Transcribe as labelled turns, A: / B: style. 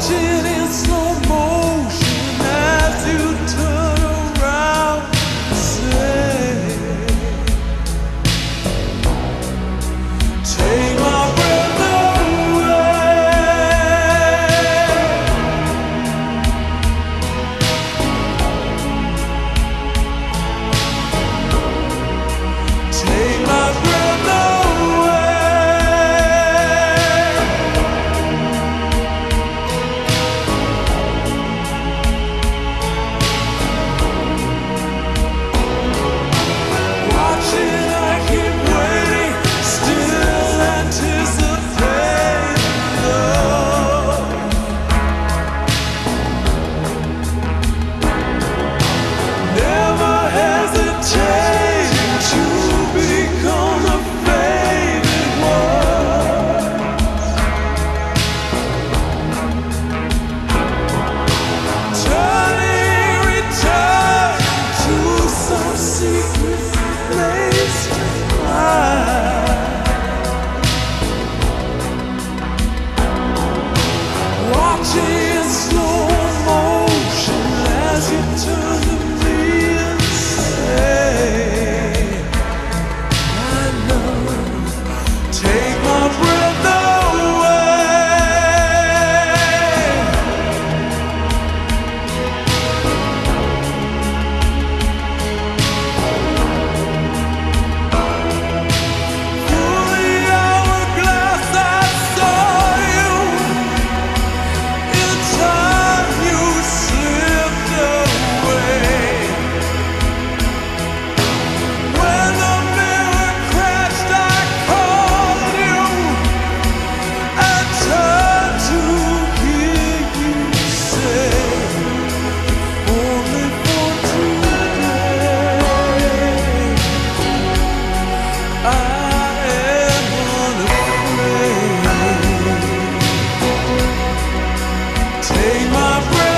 A: 같이 Jesus. Take my breath.